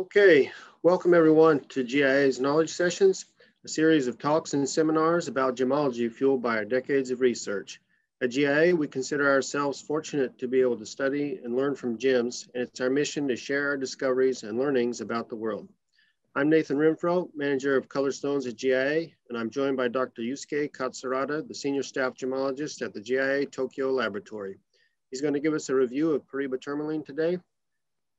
Okay, welcome everyone to GIA's Knowledge Sessions, a series of talks and seminars about gemology fueled by our decades of research. At GIA, we consider ourselves fortunate to be able to study and learn from gems, and it's our mission to share our discoveries and learnings about the world. I'm Nathan Renfro, manager of Color Stones at GIA, and I'm joined by Dr. Yusuke Katsurada, the senior staff gemologist at the GIA Tokyo Laboratory. He's going to give us a review of Paraiba tourmaline today,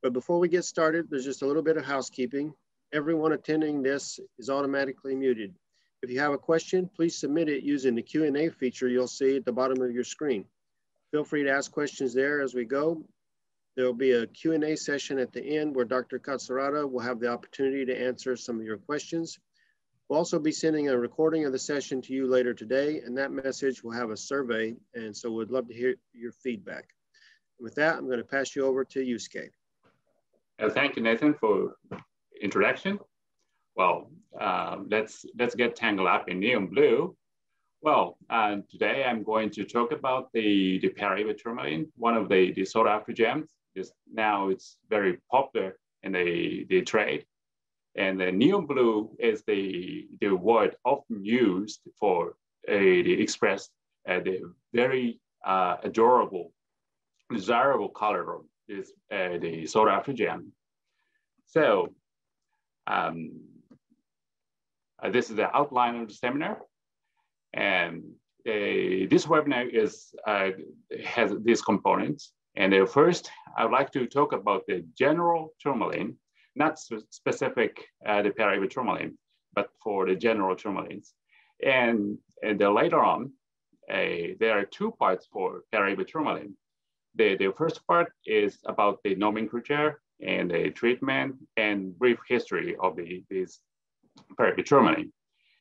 but before we get started, there's just a little bit of housekeeping. Everyone attending this is automatically muted. If you have a question, please submit it using the Q&A feature you'll see at the bottom of your screen. Feel free to ask questions there as we go. There'll be a Q&A session at the end where Dr. Katsurada will have the opportunity to answer some of your questions. We'll also be sending a recording of the session to you later today, and that message will have a survey, and so we'd love to hear your feedback. With that, I'm going to pass you over to Yusuke. Uh, thank you, Nathan, for introduction. Well, um, let's let's get tangled up in neon blue. Well, uh, today I'm going to talk about the, the Paraiba tourmaline, one of the, the sought after gems. This, now it's very popular in the, the trade. And the neon blue is the, the word often used for a, the express uh, the very uh, adorable, desirable color of is uh, the sought after gem. So um, uh, this is the outline of the seminar. And uh, this webinar is, uh, has these components. And uh, first, I would like to talk about the general tourmaline, not specific uh, the Paraiba tourmaline, but for the general tourmalines. And, and then later on, uh, there are two parts for Paraiba tourmaline. The, the first part is about the nomenclature and the treatment and brief history of the, this Paraiba tourmaline.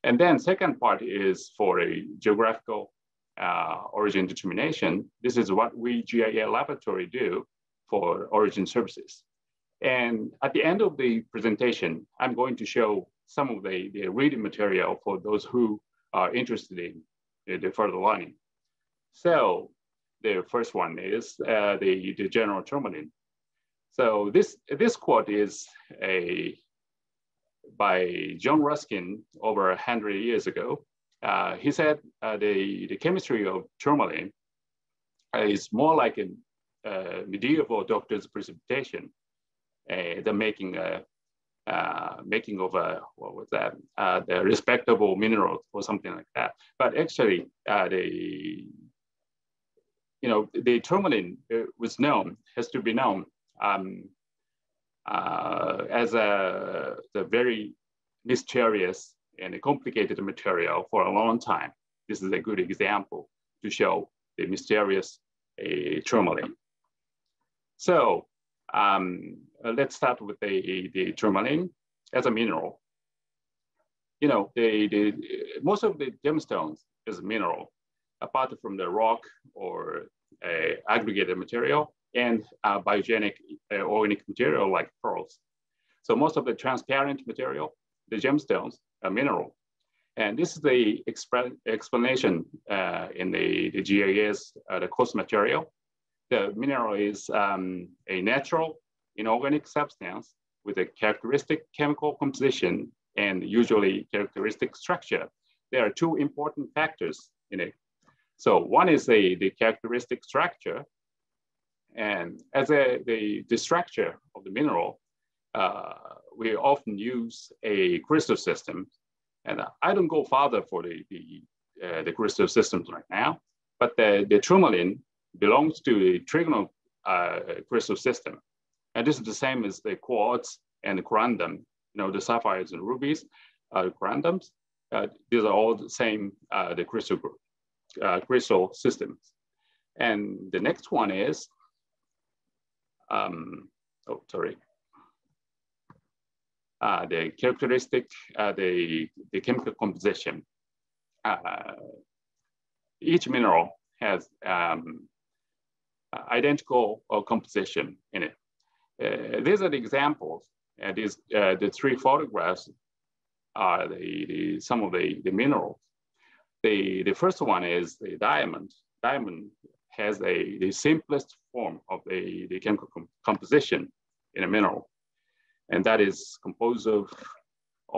And then second part is for a geographical uh, origin determination. This is what we GIA laboratory do for origin services. And at the end of the presentation, I'm going to show some of the, the reading material for those who are interested in the further learning. So the first one is uh, the, the general tourmaline. So this, this quote is a, by John Ruskin over 100 years ago. Uh, he said uh, the, the chemistry of tourmaline is more like a uh, medieval doctor's precipitation uh, than making a, uh, making of a, what was that, uh, the respectable minerals or something like that. But actually, the you know, the tourmaline uh, was known, has to be known um, uh, as a, very mysterious and complicated material for a long time. This is a good example to show the mysterious uh, tourmaline. So um, let's start with the, the tourmaline as a mineral. You know, the, the, most of the gemstones is mineral, apart from the rock or uh, aggregated material and uh, biogenic uh, organic material like pearls. So most of the transparent material, the gemstones, are mineral. And this is the exp explanation uh, in the, the GIA, uh, the cost material. The mineral is um, a natural inorganic substance with a characteristic chemical composition and usually characteristic structure. There are two important factors in it. So one is the, the characteristic structure. And as a, the, the structure of the mineral, uh, we often use a crystal system. And I don't go farther for the, the, uh, the crystal systems right now, but the, the tourmaline belongs to the trigonal uh, crystal system. And this is the same as the quartz and the corundum, you know, the sapphires and rubies, uh, corundums. These are all the same, uh, the crystal group uh, crystal systems. And the next one is, um, oh, sorry. Uh, the characteristic, uh, the, the chemical composition. Uh, each mineral has um, identical uh, composition in it. Uh, these are the examples. And these, uh, the three photographs are the, the, some of the, the minerals. The, the first one is the diamond. Diamond has a, the simplest form of the, the chemical com composition in a mineral. and that is composed of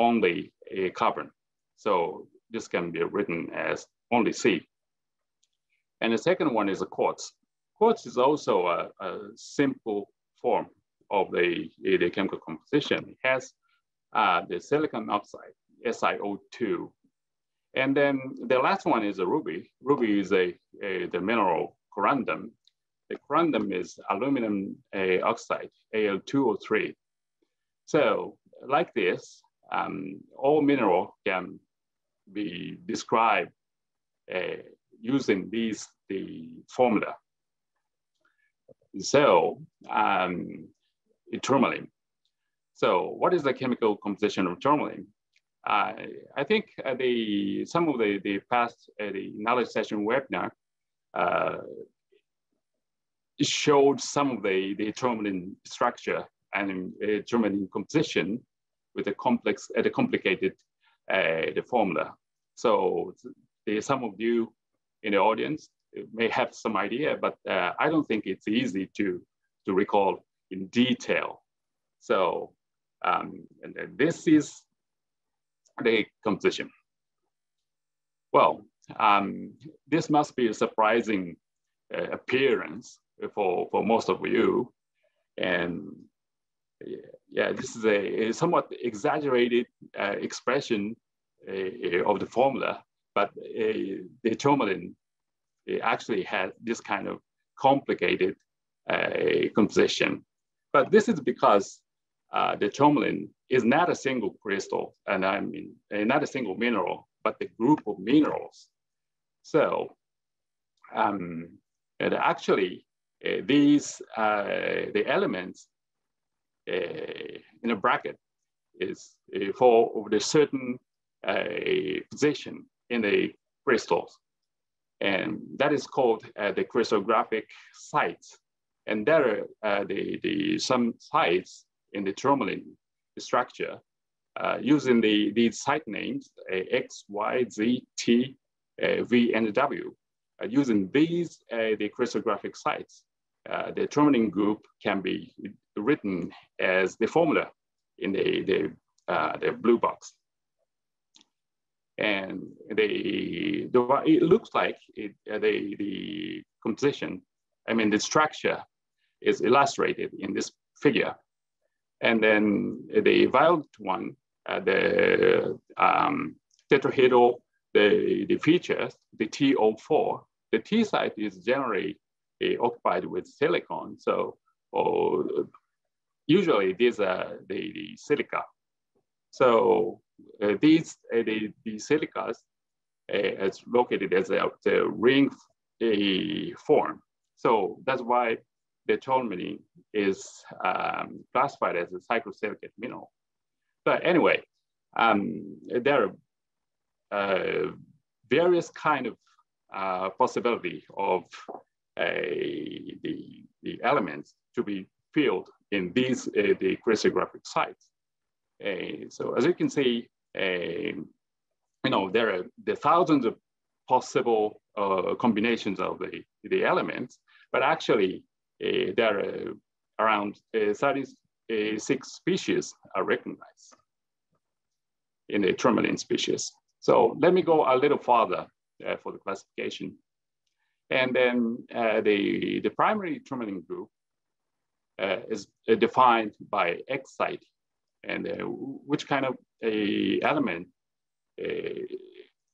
only a carbon. So this can be written as only C. And the second one is a quartz. Quartz is also a, a simple form of the, the chemical composition. It has uh, the silicon oxide, SiO2. And then the last one is a ruby. Ruby is a, a the mineral corundum. The corundum is aluminum oxide, Al2O3. So like this, um, all mineral can be described uh, using these the formula. So um, tourmaline. So what is the chemical composition of tourmaline? Uh, I think uh, the some of the, the past uh, the knowledge session webinar uh, showed some of the, the tourmaline structure and uh, composition with a complex, uh, the complicated uh, the formula. So the, some of you in the audience may have some idea, but uh, I don't think it's easy to, to recall in detail. So um, and, and this is the composition. Well, um, this must be a surprising uh, appearance for, for most of you. And yeah, this is a, a somewhat exaggerated uh, expression uh, of the formula, but uh, the tourmaline actually has this kind of complicated uh, composition. But this is because uh, the tourmaline is not a single crystal, and I mean, not a single mineral, but the group of minerals. So um, and actually, uh, these, uh, the elements uh, in a bracket is uh, for the certain uh, position in the crystals. And that is called the crystallographic sites. And there are the, the, some sites in the tourmaline structure uh, using the, these site names, uh, X, Y, Z, T, uh, V, and W. using these, the crystallographic sites, the tourmaline group can be written as the formula in the, the, uh, the blue box. And the, the it looks like it, uh, the, the composition, I mean, the structure is illustrated in this figure. And then the violet one, uh, the um, tetrahedral, the, the features, the TO4, the T site is generally uh, occupied with silicon. So or usually these are the, the silica. So uh, these uh, the, the silicas uh, is located as a, the ring form. So that's why the tourmaline is um, classified as a cyclosilicate mineral. But anyway, um, there are various kind of uh, possibility of the, the elements to be filled in these uh, the crystallographic sites. Uh, so as you can see, uh, you know, there are the thousands of possible combinations of the, the elements, but actually there are around 36 species are recognized in the tourmaline species. So let me go a little farther uh, for the classification. And then uh, the, the primary tourmaline group uh, is uh, defined by X site and uh, which kind of a element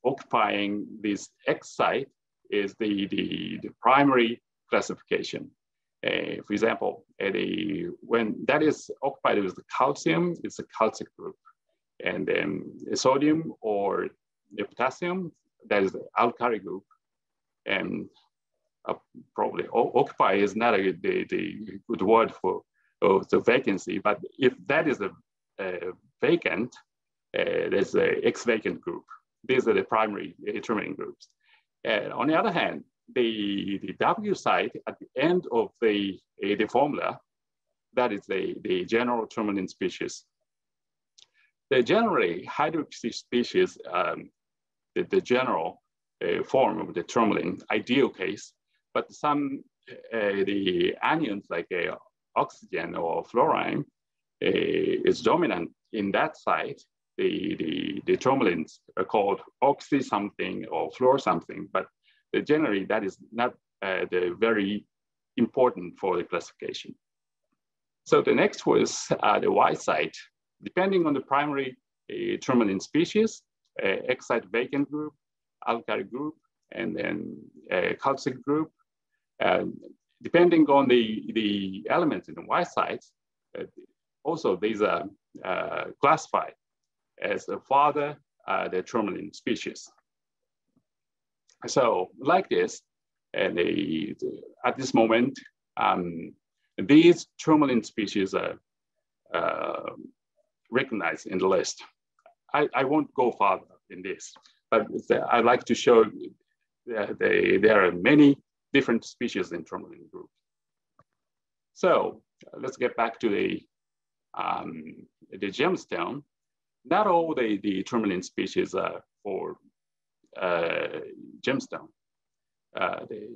occupying this X site is the, the, the primary classification. Uh, for example, the, when that is occupied with the calcium, it's a calcic group. And then the sodium or the potassium, that is the alkali group. And uh, probably occupy is not a, the, the good word for uh, the vacancy, but if that is a, a vacant, uh, there's a ex-vacant group. These are the primary tourmaline groups. Uh, on the other hand, the, the W site at the end of the, uh, the formula, that is the, the general tourmaline species. The generally hydroxy species, um, the, the general uh, form of the tourmaline, ideal case, but some uh, the anions like uh, oxygen or fluorine is dominant in that site, the, the, the tourmalines are called oxy something or fluor something, but generally that is not uh, the very important for the classification. So the next was uh, the Y site. Depending on the primary uh, tourmaline species, uh, X-site vacant group, alkali group, and then a calcic group. Depending on the, the elements in the Y sites, uh, also these are uh, classified as a father, uh, the tourmaline species. So like this, and they, at this moment, um, these tourmaline species are uh, recognized in the list. I, I won't go farther in this, but I'd like to show that they, there are many different species in tourmaline group. So let's get back to the, um, the gemstone. Not all the, the tourmaline species are for uh, gemstone. Uh, the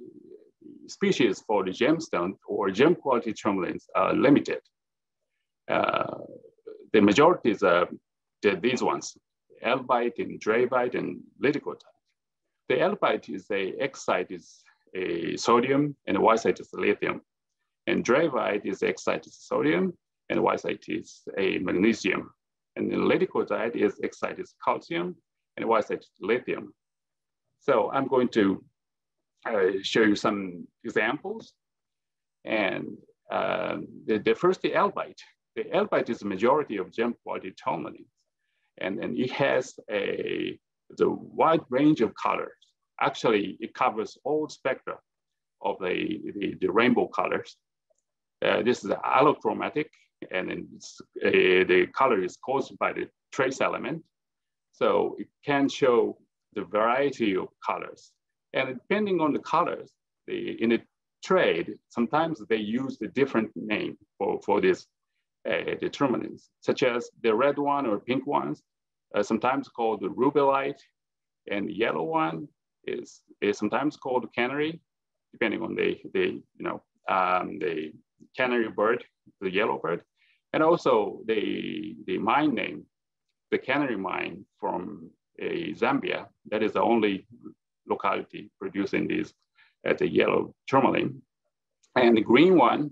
species for the gemstone or gem quality tourmalines are limited. Uh, the majority are these ones, elbaite and dravite and liddicoatite. The elbaite is a X site is a sodium and the Y site is a lithium. And dravite is X site is sodium and Y site is a magnesium. And the liddicoatite is X site is calcium and Y site is lithium. So I'm going to uh, show you some examples. And uh, the, the first, the elbaite. The elbaite is the majority of gem quality tourmaline. And, and it has a the wide range of colors. Actually, it covers all spectra of the, the, the rainbow colors. Uh, this is allochromatic, and uh, the color is caused by the trace element. So it can show the variety of colors. And depending on the colors, the, in the trade, sometimes they use the different name for, for this uh, determinants, such as the red one or pink ones, uh, sometimes called the rubellite, and the yellow one is, is sometimes called canary, depending on the, the you know, um, the canary bird, the yellow bird, and also the, the mine name, the canary mine from a Zambia. That is the only locality producing these as a yellow tourmaline. And the green one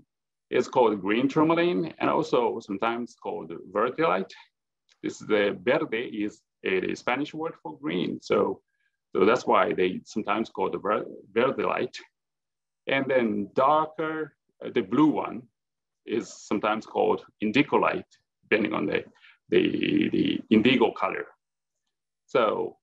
is called green tourmaline and also sometimes called verdelite. This is the verde is a Spanish word for green. So, so that's why they sometimes call the verdelite. And then darker, uh, the blue one is sometimes called indicolite, depending on the, the, the indigo color. So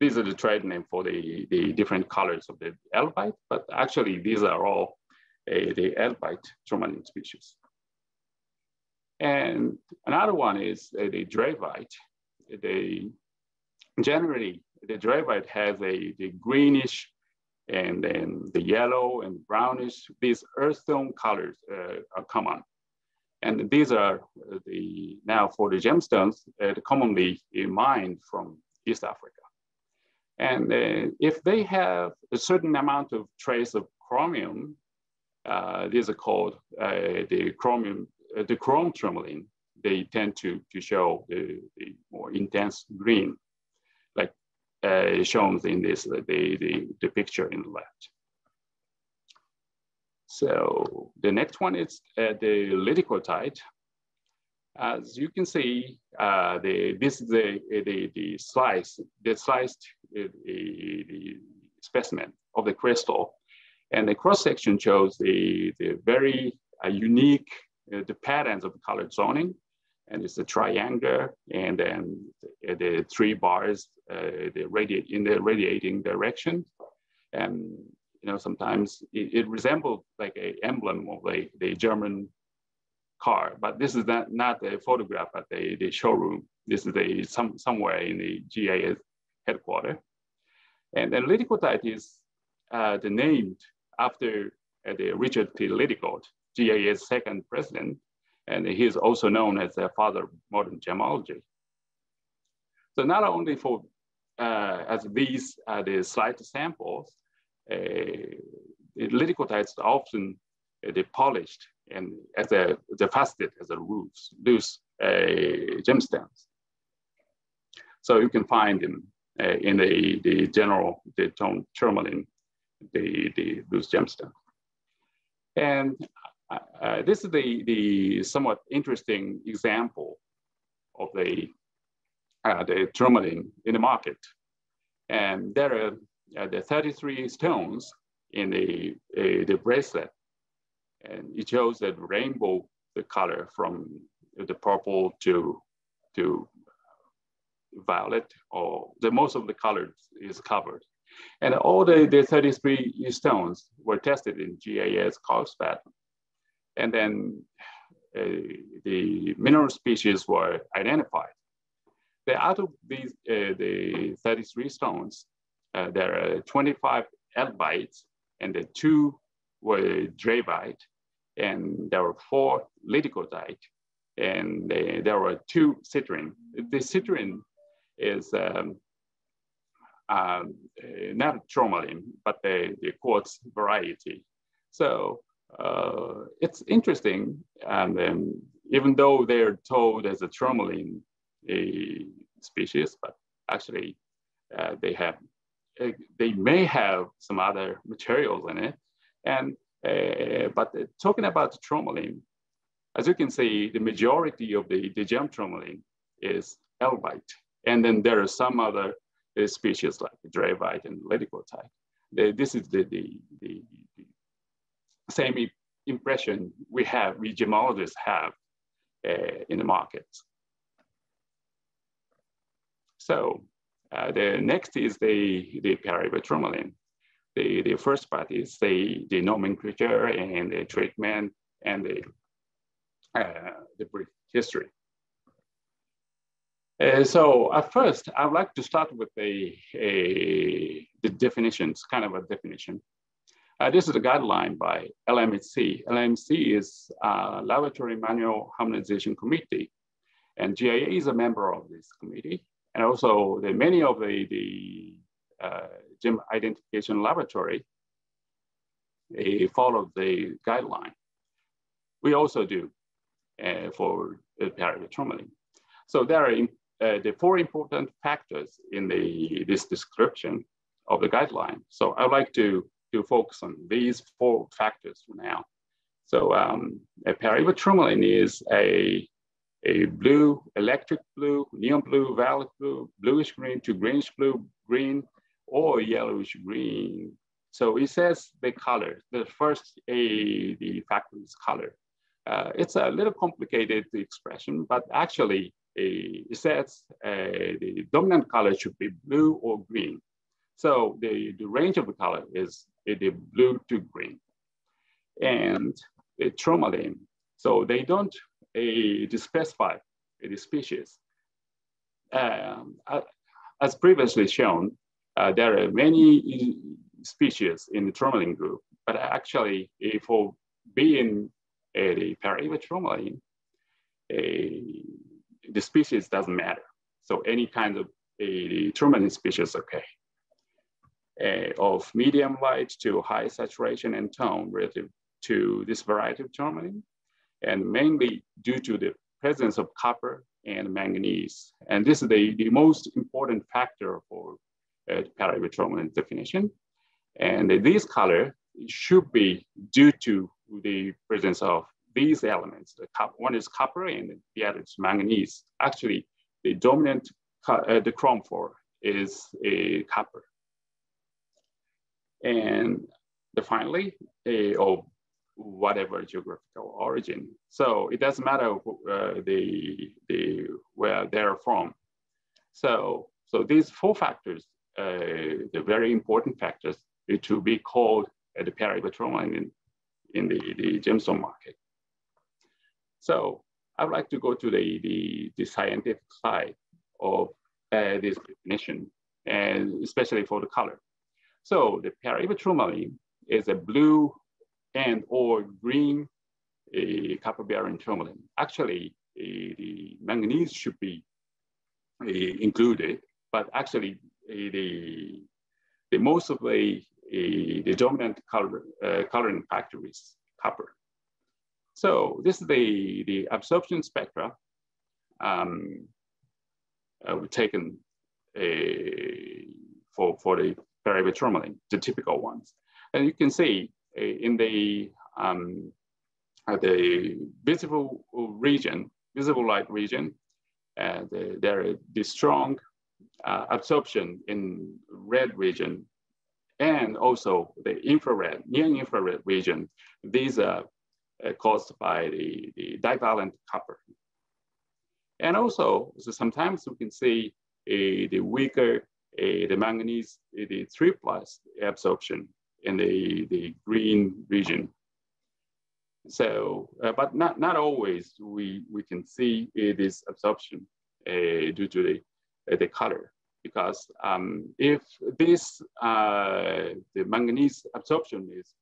these are the trade name for the, the different colors of the elbaite, but actually these are all the elbaite tourmaline species. And another one is uh, the dravite. They generally, the dravite has a the greenish and then the yellow and brownish, these earth tone colors uh, are common. And these are the, now for the gemstones, uh, commonly mined from East Africa. And uh, if they have a certain amount of trace of chromium, uh, these are called uh, the chromium, uh, the chrome tourmaline. They tend to, to show the, the more intense green, like uh, shown in this, the, the, the picture in the left. So the next one is uh, the liddicoatite. As you can see, the, this is the, the, the slice, the sliced the, the specimen of the crystal. And the cross-section shows the, the very uh, unique, uh, the patterns of the colored zoning. And it's a triangle, and then the, the three bars uh, the radiate in the radiating direction. And you know, sometimes it, it resembles like a emblem of a, the German car, but this is not, not a photograph at the, the showroom. This is a some, somewhere in the GIA headquarters. And then liddicoatite is uh, the named after uh, the Richard T. Liddicoat, GIA's second president, and he is also known as the father of modern gemology. So not only for uh, as these are the slight samples, uh, the liddicoatites often uh, they polished and as a deposited as a loose, loose uh, gemstones. So you can find them uh, in the, the general, the tone tourmaline, the, the loose gemstone. And uh, uh, this is the, the somewhat interesting example of the, uh, the tourmaline in the market. And there are uh, the 33 stones in the, uh, the bracelet. And it shows that rainbow, the color from the purple to, to violet, or the most of the colors is covered. And all the, the 33 stones were tested in GIA Carlsbad. And then uh, the mineral species were identified. The, out of these, uh, the 33 stones, uh, there are 25 elbaites and the two were dravite and there were four liddicoatite and they, there were two citrine. The citrine is um, um, not tourmaline, but the, the quartz variety. So uh, it's interesting. And even though they're told as a tourmaline a species, but actually uh, they have, uh, they may have some other materials in it. And, uh, but talking about tourmaline, as you can see, the majority of the, the gem tourmaline is elbaite. And then there are some other species like dravite and liddicoatite. This is the, the, the, the same impression we have, we gemologists have uh, in the market. So uh, the next is the, the tourmaline. The, the first part is the, the nomenclature and the treatment and the, uh, the brief history. Uh, so at first, I'd like to start with a, a, the definitions, kind of a definition. Uh, this is a guideline by LMHC. LMHC is a Laboratory Manual Harmonization Committee, and GIA is a member of this committee. And also the many of the, the uh, gem identification laboratory, they follow the guideline. We also do uh, for the tourmaline. So there are uh, the four important factors in the, this description of the guideline. So I'd like to, to focus on these four factors for now. So um, a tourmaline is a, a blue, electric blue, neon blue, violet blue, bluish green to greenish blue, green, or yellowish green. So it says the color. The first a the factor is color. Uh, it's a little complicated expression, but actually uh, the dominant color should be blue or green. So the, the range of the color is the blue to green. And the tourmaline, so they don't uh, specify the species. Um, as previously shown, uh, there are many species in the tourmaline group, but actually for being a Paraíba tourmaline, a the species doesn't matter. So any kind of a tourmaline species, okay. Uh, of medium light to high saturation and tone relative to this variety of tourmaline, and mainly due to the presence of copper and manganese. And this is the, the most important factor for uh, Paraíba tourmaline definition. And this color should be due to the presence of these elements. The one is copper and the other is manganese. Actually, the dominant, uh, the chromophore is a copper. And finally, a, of whatever geographical origin. So it doesn't matter uh, the, the, where they're from. So, so these four factors, uh, the very important factors to be called uh, the tourmaline in, in the, the gemstone market. So I would like to go to the, the, the scientific side of uh, this definition, and especially for the color. So the tourmaline is a blue and or green uh, a copper-bearing tourmaline. Actually, a, the manganese should be a, included, but actually the, the most of the, the dominant color, uh, coloring factor is copper. So this is the, the absorption spectra um, uh, we've taken a, for, for the Paraiba tourmaline, the typical ones. And you can see uh, in the, um, uh, the visible region, visible light region, uh, the, there is the strong uh, absorption in red region and also the infrared, near infrared region. These are caused by the, the divalent copper. And also, so sometimes we can see uh, the weaker, uh, the manganese, uh, the three plus absorption in the, the green region. So, uh, but not, not always we, we can see uh, this absorption uh, due to the, the color. Because um, if this, the manganese absorption is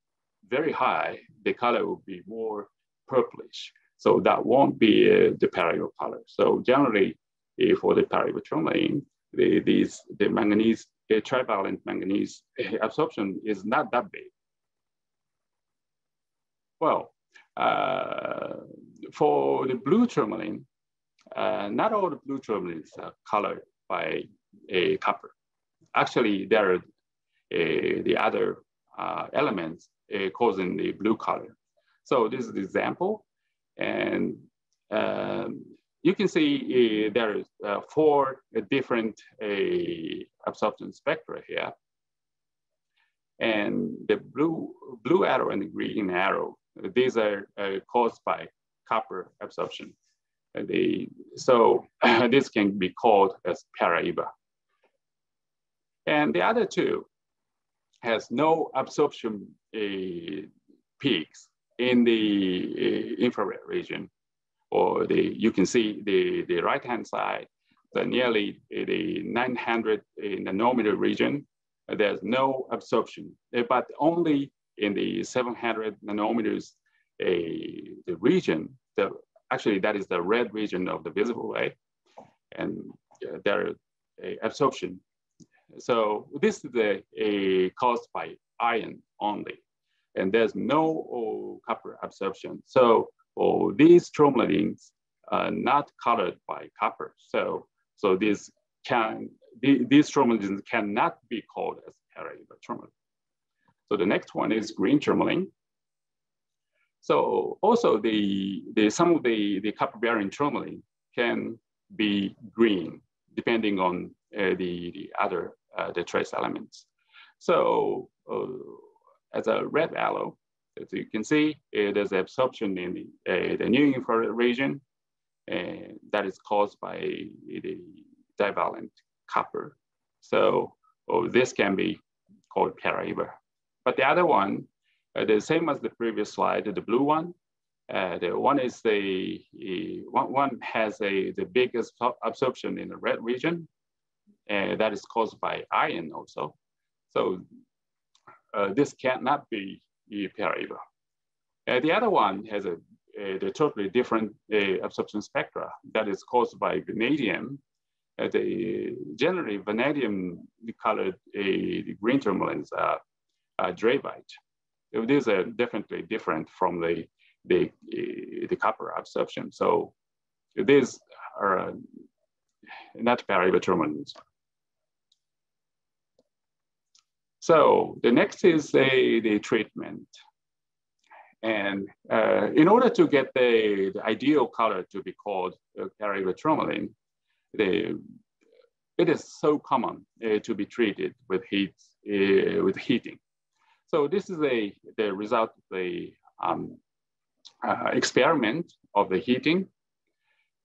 very high, the color will be more purplish. So that won't be uh, the Paraiba color. So generally, uh, for the tourmaline, the, these, the manganese, uh, trivalent manganese absorption is not that big. Well, uh, for the blue tourmaline, uh, not all the blue tourmalines are colored by a copper. Actually, there are uh, the other elements causing the blue color. So this is the example. And um, you can see uh, there is uh, four uh, different absorption spectra here. And the blue, blue arrow and the green arrow, these are caused by copper absorption. They, so this can be called as Paraíba. And the other two has no absorption uh, peaks in the uh, infrared region, or the you can see the, the right-hand side, the nearly uh, the 900 nanometer region, there's no absorption, but only in the 700 nanometers, the region, the, actually that is the red region of the visible light, and uh, absorption. So this is a, a caused by iron only and there's no oh, copper absorption. So oh, these tourmalines are not colored by copper. So, so these can the, these tourmalines cannot be called as Paraíba tourmaline. So the next one is green tourmaline. So also the, the some of the, the copper bearing tourmaline can be green depending on uh, the, the other the trace elements. So uh, as a red arrow. As you can see, uh, there's absorption in the, uh, the near infrared region and that is caused by the divalent copper. So oh, this can be called Paraíba. But the other one, uh, the same as the previous slide, the blue one, uh, the one is the, one, one has a, the biggest absorption in the red region, and that is caused by iron also. So uh, this cannot be Paraíba. Uh, the other one has a, a, a totally different uh, absorption spectra that is caused by vanadium. Uh, the, generally, vanadium colored uh, green tourmalines are, dravite. These are definitely different from the, the, the copper absorption. So these are not Paraíba tourmalines. So the next is a, the treatment. And uh, in order to get the, the, ideal color to be called uh, tourmaline, the, it is so common uh, to be treated with heat, uh, with heating. So this is a, the result of the um, uh, experiment of the heating.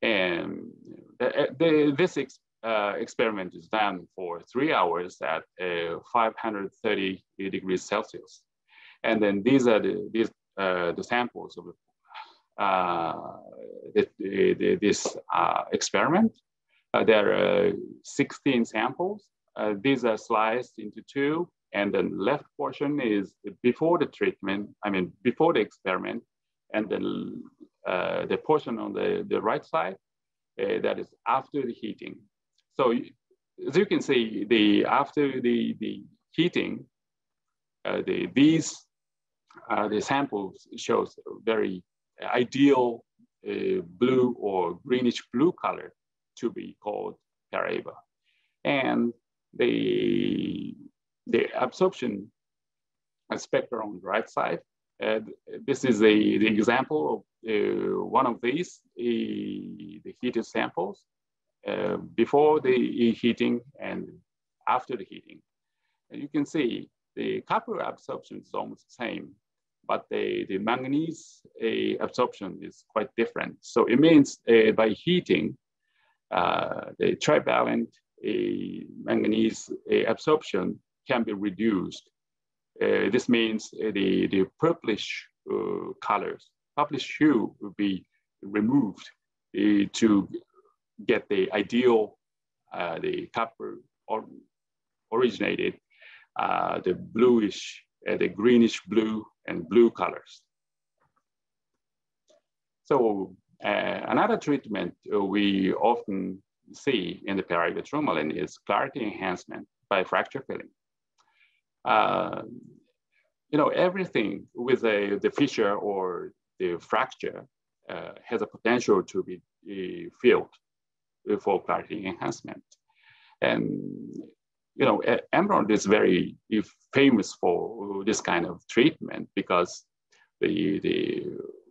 And the, the, this ex uh, experiment is done for three hours at uh, 530 degrees Celsius. And then these are the, these, uh, the samples of uh, the, the, this uh, experiment. There are 16 samples. these are sliced into two and then left portion is before the treatment, I mean, before the experiment, and then the portion on the, the right side, that is after the heating. So as you can see, the after the, the heating, uh, the, these uh, the samples shows very ideal uh, blue or greenish blue color to be called Paraiba. And the, the absorption spectrum on the right side, uh, this is a, the example of uh, one of these, the heated samples uh, before the heating and after the heating. And you can see the copper absorption is almost the same, but the, the manganese uh, absorption is quite different. So it means uh, by heating, uh, the trivalent uh, manganese absorption can be reduced. This means the, the purplish colors, purplish hue will be removed to get the ideal, the copper or originated, the bluish, the greenish blue and blue colors. So uh, another treatment uh, we often see in the Paraiba tourmaline is clarity enhancement by fracture filling. Uh, you know, everything with a, the fissure or the fracture uh, has a potential to be uh, filled for clarity enhancement. And, you know, emerald is very famous for this kind of treatment because the, the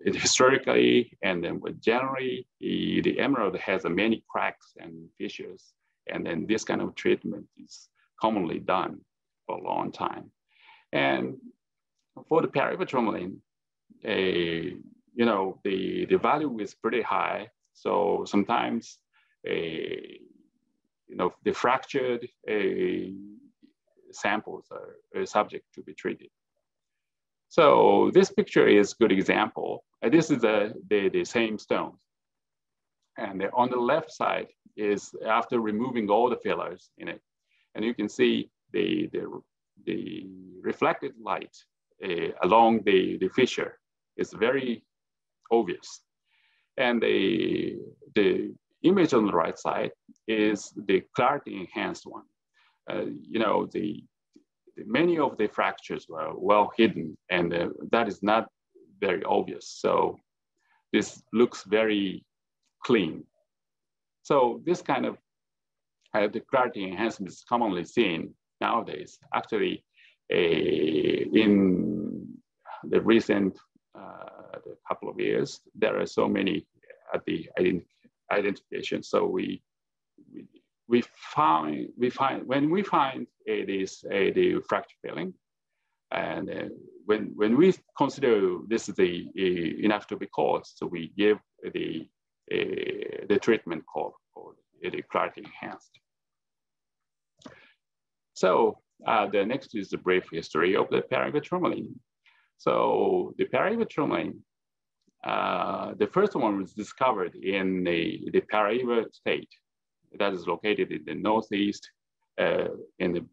historically and then generally the, the emerald has many cracks and fissures and then this kind of treatment is commonly done for a long time and for the Paraiba a eh, you know the the value is pretty high so sometimes you know the fractured samples are, are subject to be treated so this picture is good example. This is the, the, the same stones. And on the left side is after removing all the fillers in it. And you can see the, the, the reflected light uh, along the, the fissure is very obvious. And the, the image on the right side is the clarity enhanced one. Uh, you know, the, many of the fractures were well hidden and uh, that is not very obvious. So this looks very clean. So this kind of uh, the clarity enhancement is commonly seen nowadays. Actually, in the recent uh, couple of years, there are so many at the identification. So we, we we find we find when we find uh, this uh, the fracture filling, and uh, when when we consider this is the uh, enough to be caused, so we give the uh, the treatment called called the clarity enhanced. So uh, the next is the brief history of the Paraiba. So the Paraiba tourmaline, the first one was discovered in the, the Paraiba state that is located in the northeast uh, in the,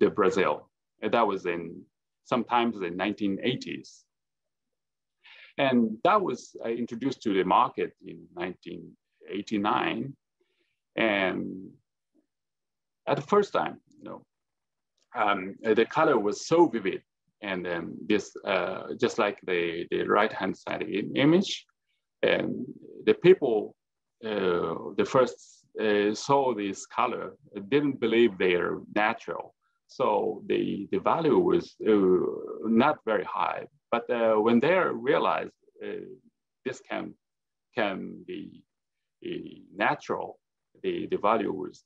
the Brazil. And that was in sometimes in 1980s. And that was uh, introduced to the market in 1989. And at the first time, you know, um, the color was so vivid. And um, this, uh, just like the, the right-hand side image, and the people, uh, the first uh, saw this color didn't believe they're natural. So the, the value was uh, not very high. But uh, when they realized uh, this can, can be natural, the, the value was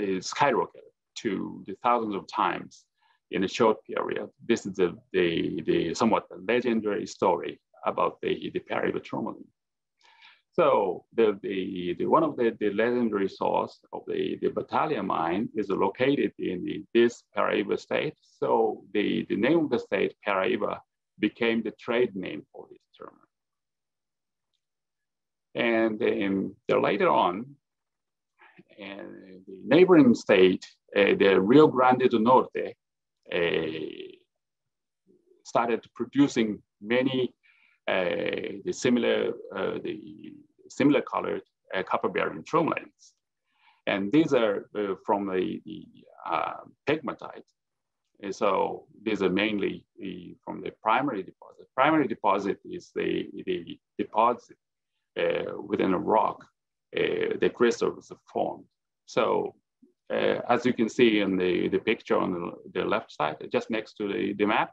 skyrocketed to the thousands of times in a short period. This is the, the, the somewhat legendary story about the, the Paraiba tourmaline. So the, the, the, one of the, the legendary source of the, the Batalha mine is located in the, this Paraiba state. So the, the name of the state, Paraiba, became the trade name for this term. And um, later on, and the neighboring state, uh, the Rio Grande do Norte, started producing many uh, the similar uh, the similar colored uh, copper bearing tourmalines. And these are from the, the pegmatite. And so these are mainly the, from the primary deposit. Primary deposit is the, the deposit uh, within a rock, uh, the crystals are formed. So uh, as you can see in the, the picture on the, the left side, just next to the, the map,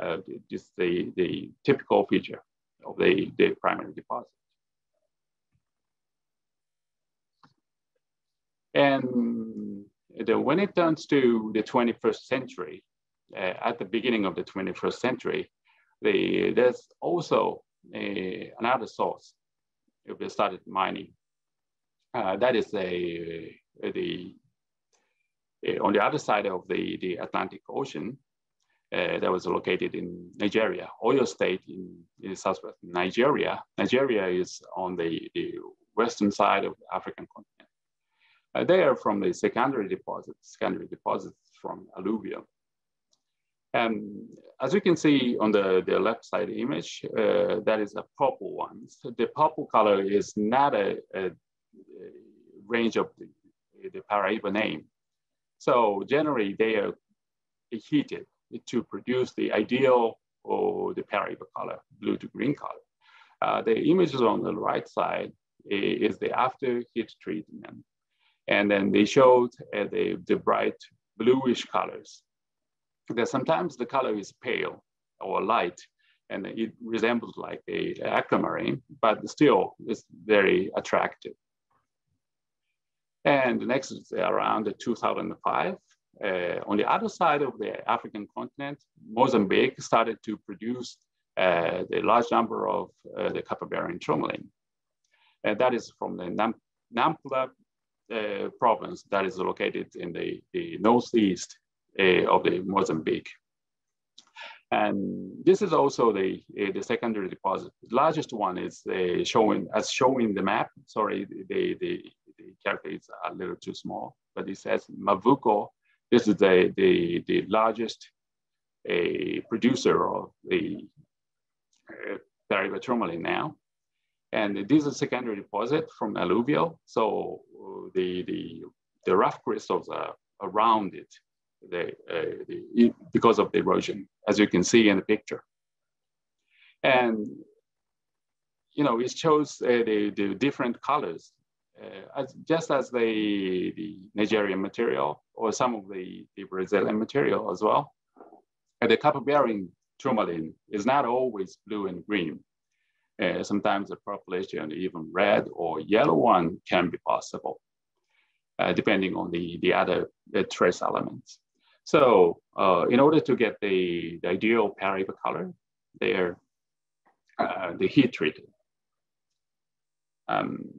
uh, just the, the typical feature of the, the primary deposit. And the, when it turns to the 21st century, uh, at the beginning of the 21st century, the, there's also a, another source if we started mining. Uh, that is a, the, a, on the other side of the, the Atlantic Ocean, uh, that was located in Nigeria, Oyo State in, in southwest Nigeria. Nigeria is on the, the western side of the African continent. Uh, they are from the secondary deposits, secondary deposits from alluvium. And as you can see on the, the left side image, uh, that is a purple one. So the purple color is not a, a, a range of the, the Paraiba name. So generally they are heated to produce the ideal or the Paraiba color, blue to green color. Uh, the images on the right side is the after heat treatment. And then they showed uh, the, the bright bluish colors. That sometimes the color is pale or light, and it resembles like a aquamarine, but still it's very attractive. And the next is around 2005. Uh, on the other side of the African continent, Mozambique started to produce uh, the large number of uh, the copper-bearing tourmaline. And that is from the Nam Nampula uh, province that is located in the, the northeast uh, of the Mozambique. And this is also the, uh, the secondary deposit. The largest one is uh, showing, as shown in the map, sorry, the, the, character is a little too small, but it says Mavuco. This is the, the, the largest a producer of the uh, tourmaline now. And this is a secondary deposit from alluvial. So uh, the, the, the rough crystals are around it the, uh, the, because of the erosion, as you can see in the picture. And, you know, it shows uh, the, the different colors, as, just as the, the Nigerian material or some of the, the Brazilian material as well. And the copper bearing tourmaline is not always blue and green. Uh, sometimes the purplish and even red or yellow one can be possible, uh, depending on the, the other the trace elements. So uh, in order to get the, the ideal Paraiba color, they're uh, the heat treated. Um,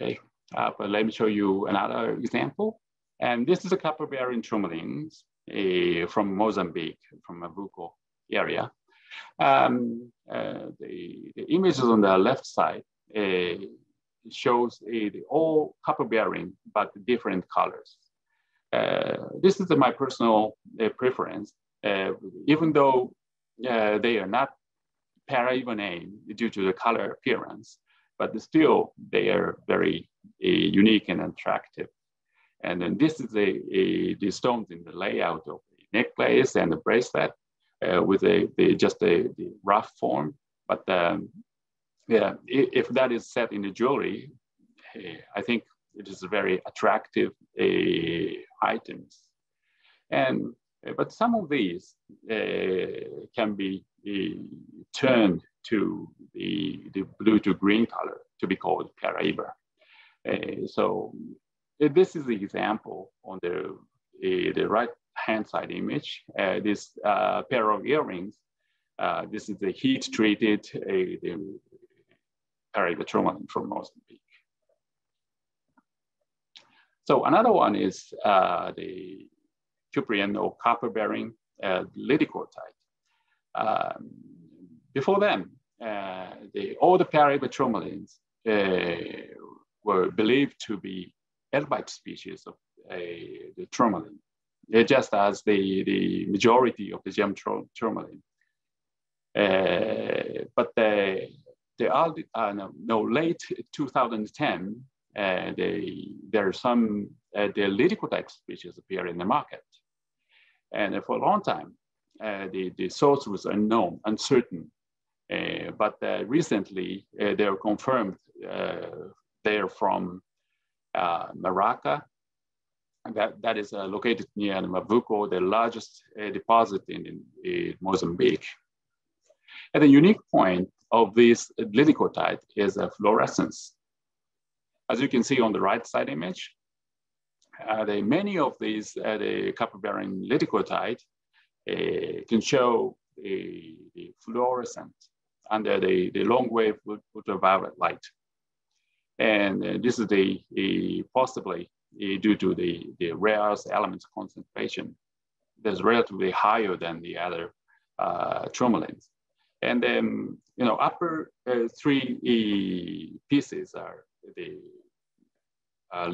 okay, uh, but let me show you another example. And this is a copper bearing tourmaline uh, from Mozambique, from Mavuco area. Um, uh, the, the images on the left side uh, shows a, all copper bearing, but different colors. Uh, this is my personal uh, preference, uh, even though uh, they are not Paraiba due to the color appearance, but still they are very unique and attractive. And then this is a, a, the stones in the layout of the necklace and the bracelet uh, with a, the, just a, the rough form. But um, yeah, if that is set in the jewelry, eh, I think it is a very attractive uh, items. And uh, but some of these uh, can be turned to the, the blue to green color to be called Paraiba. so this is the example on the, the right hand side image, uh, this uh, pair of earrings, uh, this is the heat treated uh, the Paraiba tourmaline from Mozambique. So another one is uh, the Cuprian or copper bearing uh, liddicoatite. Um, before then, uh, the, all the uh, were believed to be elbaite species of the tourmaline just as the, the majority of the gem tourmaline. Uh, but the, the uh, no, no, late 2010, uh, they, there are some uh, the liddicoatite species appear in the market. And for a long time, uh, the, the source was unknown, uncertain. Uh, but uh, recently, uh, they were confirmed they're from Maraca. That, that is located near Mavuco, the largest deposit in, in, Mozambique. And the unique point of this liddicoatite is a fluorescence. As you can see on the right side image, uh, the, many of these, uh, the copper-bearing liddicoatite uh, can show the, the fluorescent under the, the long wave ultraviolet light. And uh, this is the, the possibly uh, due to the, the rare elements concentration that's relatively higher than the other uh, tourmalines. And then, you know, upper uh, three pieces are the uh,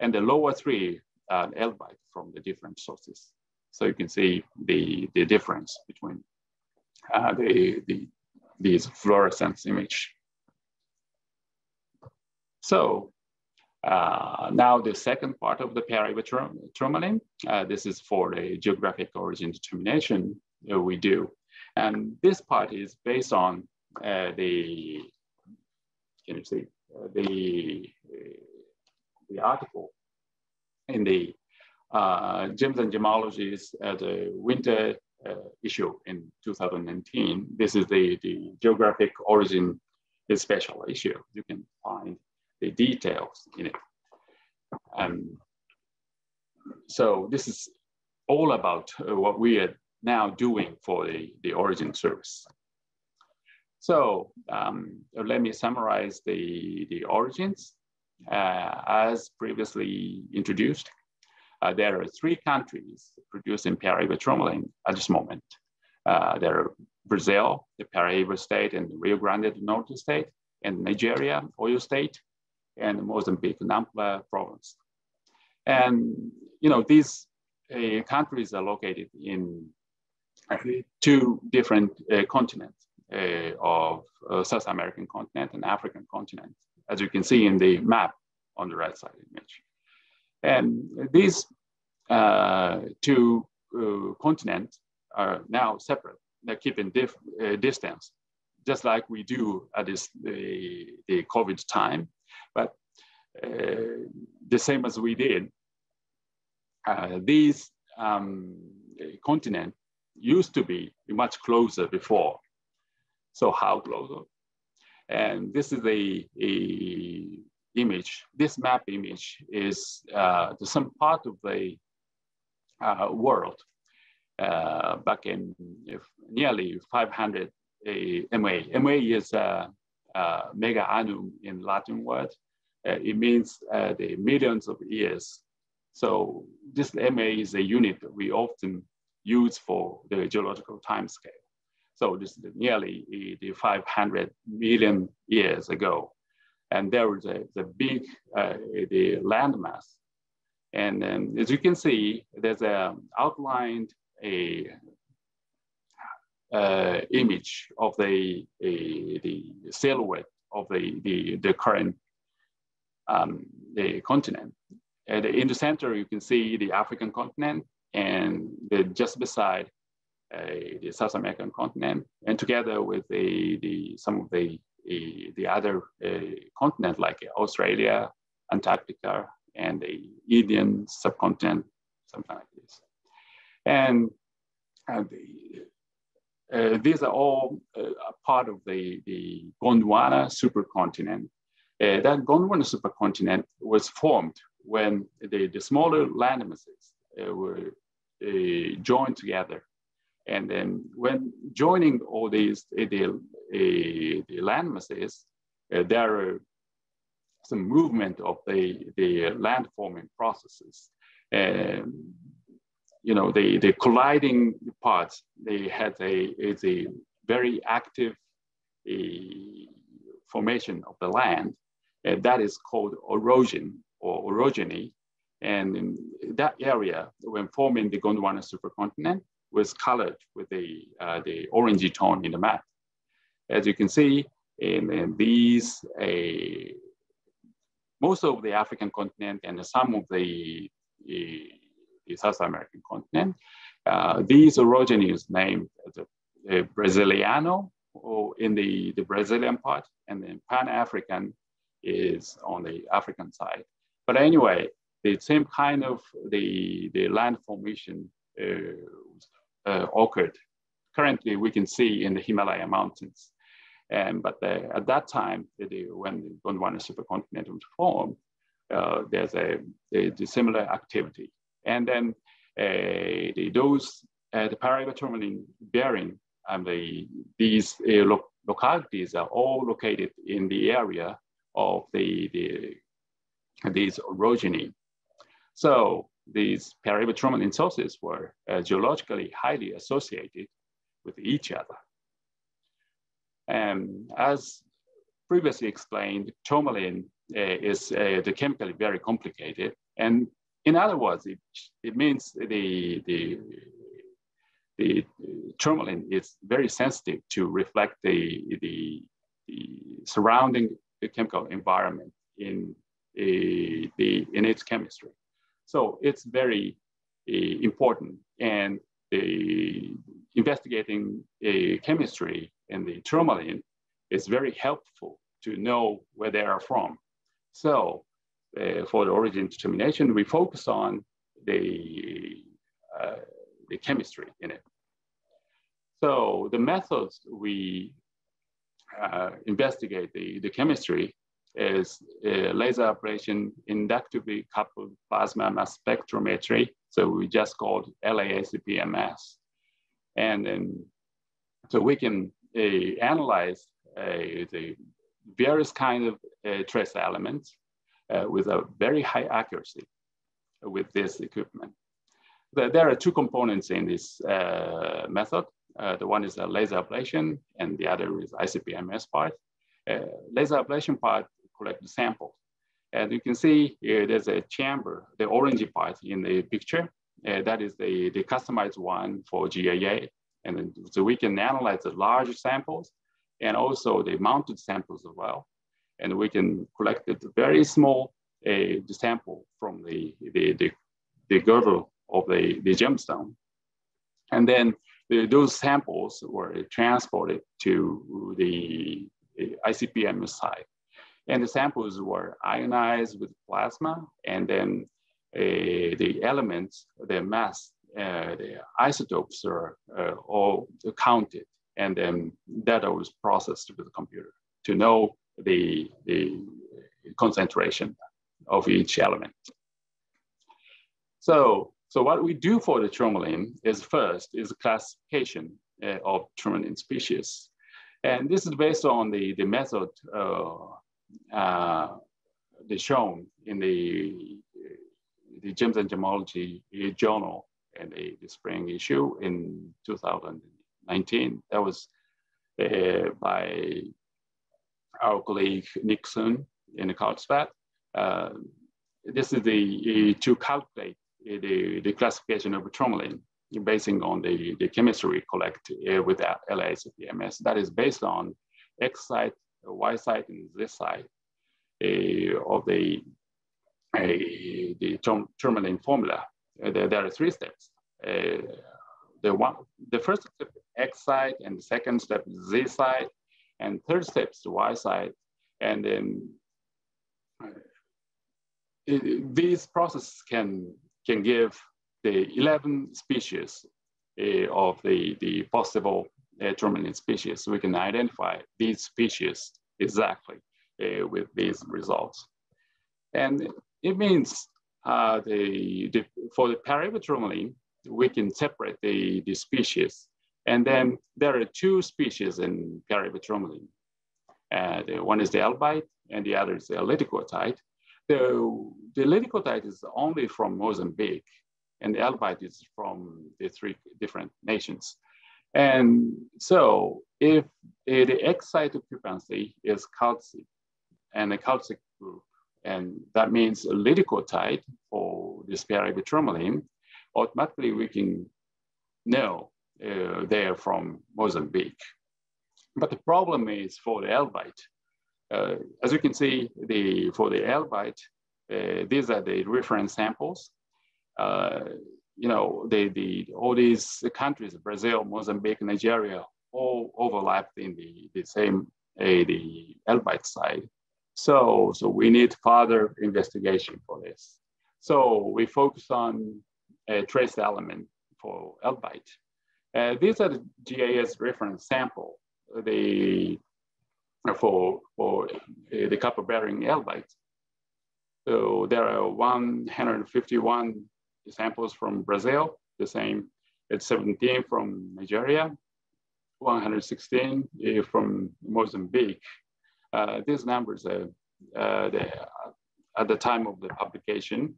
and the lower three are elbaite from the different sources. So you can see the, the difference between uh, the, the, these fluorescence image. So uh, now the second part of the tourmaline, uh, this is for the geographic origin determination we do. And this part is based on uh, the, can you see, uh, the, the article in the uh, Gems and Gemologies uh, the winter uh, issue in 2019. This is the, the geographic origin special issue. You can find the details in it. Um, so this is all about uh, what we are now doing for the, the origin service. So um, let me summarize the, the origins. Uh, as previously introduced, uh, there are three countries producing tourmaline at this moment. Uh, there are Brazil, the Paraíba state and the Rio Grande do Norte state, and Nigeria, Oyo state, and Mozambique, Nampula province. And, you know, these uh, countries are located in two different uh, continents uh, of uh, South American continent and African continent, as you can see in the map on the right side image. And these uh, two uh, continents are now separate. They're keeping dif uh, distance, just like we do at this the, the COVID time. But the same as we did, these um, continents used to be much closer before. So how closer? And this is a, a image. This map image is uh, some part of the uh, world uh, back in nearly 500 MA. MA is uh, uh, mega annum in Latin word. Uh, it means the millions of years. So this MA is a unit that we often use for the geological time scale. So this is nearly the 500 million years ago. And there was a, the big uh, the landmass. And as you can see, there's a outlined a uh, image of the, a, the silhouette of the, the, the current um, the continent. And in the center, you can see the African continent, and just beside uh, the South American continent, and together with the, the some of the the other uh, continent like Australia, Antarctica, and the Indian subcontinent, something like this. And, and the, uh, these are all uh, part of the, the Gondwana supercontinent. Uh, that Gondwana supercontinent was formed when the, the smaller landmasses uh, were uh, joined together. And then when joining all these, uh, the, uh, the land masses, there are some movement of the, the land forming processes. And, you know, the, the colliding parts, they had a, a very active a formation of the land. And that is called erosion or orogeny. And in that area, when forming the Gondwana supercontinent, was colored with the, uh, the orangey tone in the map. As you can see, in, in these, uh, most of the African continent and some of the, the, the South American continent. Uh, these orogenies named the, the Brasiliano in the, the Brazilian part, and then Pan-African is on the African side. But anyway, the same kind of the, the land formation uh, uh, occurred. Currently, we can see in the Himalaya mountains. And, but the, at that time, the, when the Gondwana supercontinent was formed, uh, there's a, a, a, similar activity. And then uh, the, those, uh, the Paraíba bearing, and the, these uh, lo localities are all located in the area of the, the these orogeny. So these Paraíba tourmaline sources were uh, geologically highly associated with each other. And as previously explained, tourmaline uh, is uh, the chemically very complicated. And in other words, it, it means the, the, the tourmaline is very sensitive to reflect the, the, the surrounding chemical environment in, uh, the, in its chemistry. So it's very uh, important. And investigating uh, chemistry in the tourmaline is very helpful to know where they are from. So uh, for the origin determination, we focus on the, uh, the chemistry in it. So the methods we uh, investigate the, the chemistry is uh, laser ablation inductively coupled plasma mass spectrometry. So we just called LA-ICP-MS. And then, so we can uh, analyze uh, the various kind of uh, trace elements uh, with a very high accuracy with this equipment. There are two components in this uh, method. The one is a laser ablation and the other is ICP-MS part. Laser ablation part collect the sample. And you can see here, there's a chamber, the orange part in the picture. Uh, that is the, the customized one for GIA. And then, so we can analyze the large samples and also the mounted samples as well. And we can collect a very small uh, sample from the, the, the, the girdle of the, the gemstone. And then the, those samples were transported to the, the ICP-MS site. And the samples were ionized with plasma and then uh, the elements, the mass, uh, the isotopes are uh, all counted and then data was processed with the computer to know the, the concentration of each element. So, so what we do for the tourmaline is first is classification of tourmaline species. And this is based on the, the method uh, uh, shown in the, the Gems and Gemology journal in the, the spring issue in 2019. That was uh, by our colleague Nixon in Carlsbad. Uh, this is the to calculate the, the classification of tourmaline basing on the, the chemistry collect uh, with LA-ICP-MS. That is based on X site, Y site and Z site uh, of the, uh, the tourmaline formula. Uh, there, there, are three steps. The, one, the first step X site, and the second step Z site, and third step is Y site. And then these processes can, can give the 11 species uh, of the, the possible tourmaline species. We can identify these species exactly uh, with these results. And it means uh, the, the, for the Paraíba we can separate the, the species. And then there are two species in tourmaline. Uh, one is the elbaite and the other is the liddicoatite. The, the liddicoatite is only from Mozambique and the elbaite is from the three different nations. And so if the X site occupancy is calcic and a calcic group, and that means a liddicoatite for this Paraíba tourmaline, automatically we can know uh, they're from Mozambique. But the problem is for the elbaite. Uh, as you can see, the, for the elbaite, uh, these are the reference samples. You know, the, the, all these countries, Brazil, Mozambique, Nigeria, all overlapped in the, the same, uh, the Elbaite side. So, so we need further investigation for this. So we focus on a trace element for Elbaite. Uh, these are the GIA's reference sample the, for, for uh, the copper bearing Elbaite. So there are 151 samples from Brazil, the same, it's 17 from Nigeria, 116 uh, from Mozambique. Uh, these numbers are uh, the, at the time of the publication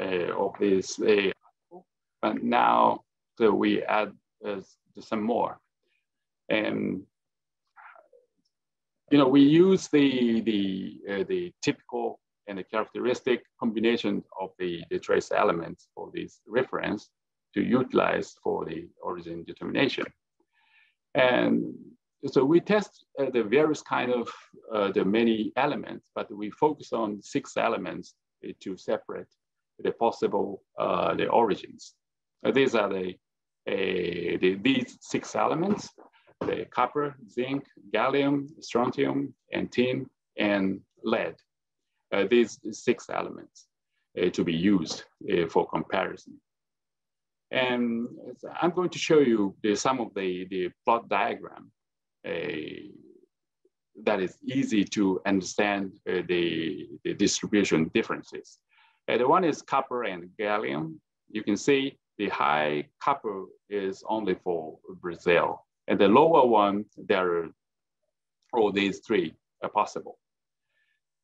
uh, of this, uh, but now so we add uh, some more. And you know, we use the the the typical and the characteristic combination of the, the trace elements for this reference to utilize for the origin determination. And so we test uh, the various kind of uh, the many elements, but we focus on six elements uh, to separate the possible uh, the origins. Uh, these are the, uh, the, these six elements, the copper, zinc, gallium, strontium, and tin, and lead. These six elements to be used for comparison. And I'm going to show you the, some of the, the plot diagram uh, that is easy to understand uh, the, the distribution differences. Uh, the one is copper and gallium. You can see the high copper is only for Brazil. And the lower one, there are all these three are possible.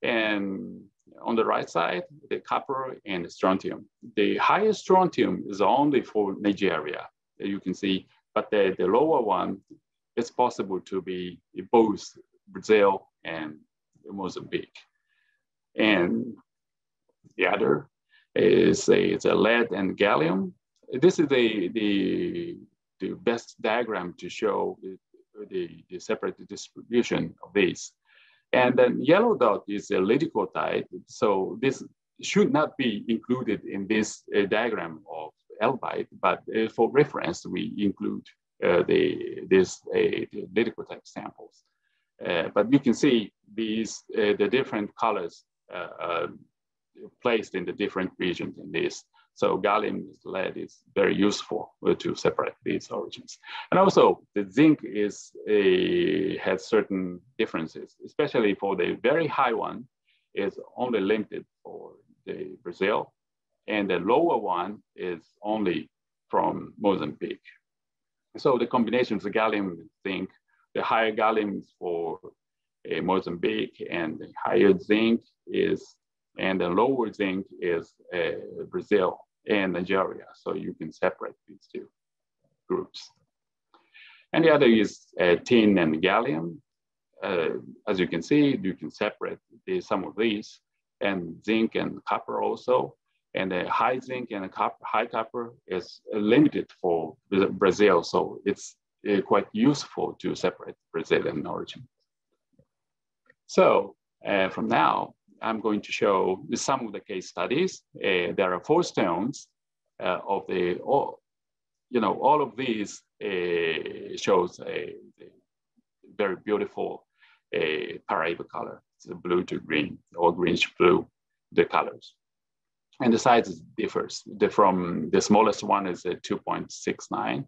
And on the right side, the copper and the strontium. The highest strontium is only for Nigeria, you can see, but the, the lower one, it's possible to be both Brazil and Mozambique. And the other is a, it's a lead and gallium. This is the, the, the best diagram to show the, the, the separate distribution of these. And then yellow dot is a liddicoatite. So this should not be included in this uh, diagram of Elbaite, but uh, for reference, we include uh, the, this uh, liddicoatite samples. Uh, but you can see these, uh, the different colors uh, placed in the different regions in this. So gallium lead is very useful to separate these origins. And also the zinc is a, has certain differences, especially for the very high one is only limited for the Brazil and the lower one is only from Mozambique. So the combination of the gallium zinc, the higher gallium is for uh, Mozambique and the higher zinc is and the lower zinc is uh, Brazil and Nigeria. So you can separate these two groups. And the other is uh, tin and gallium. Uh, as you can see, you can separate the, some of these and zinc and copper also. And the high zinc and copper, high copper is limited for Brazil. So it's uh, quite useful to separate Brazilian origin. So uh, from now, I'm going to show some of the case studies. Uh, there are four stones uh, of the, all, you know, all of these uh, shows a, a, very beautiful uh, Paraiba color. It's a blue to green or greenish blue, the colors. And the size differs. The, from the smallest one is a 2.69.